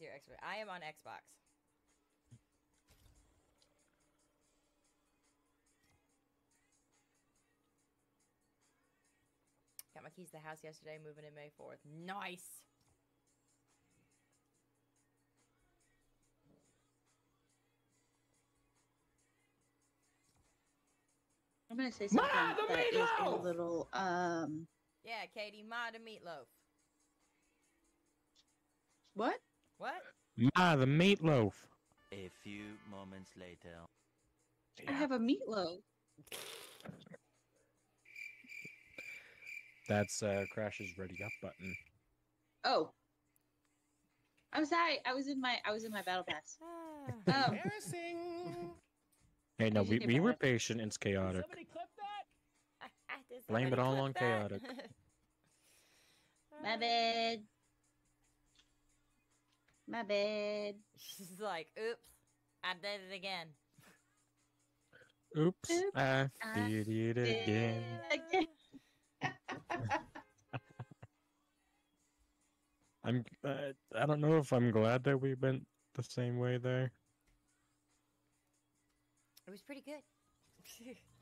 PC or Xbox? I am on Xbox. Got my keys to the house yesterday, moving in May 4th. Nice! I'm gonna say something Ma, the that is a little um Yeah, Katie, mod a meatloaf. what? What? Ma, the meatloaf. A few moments later. I have a meatloaf. That's uh, Crash's ready up button. Oh. I'm sorry. I was in my I was in my battle pass. Ah. Oh. Embarrassing. Hey, no, we, we were patient. It's chaotic. Somebody clip that. Blame it all on that? chaotic. My bad. My bad. She's like, oops, I did it again. Oops, Oops, I I did it again. Again. I'm. Uh, I don't know if I'm glad that we went the same way there. It was pretty good.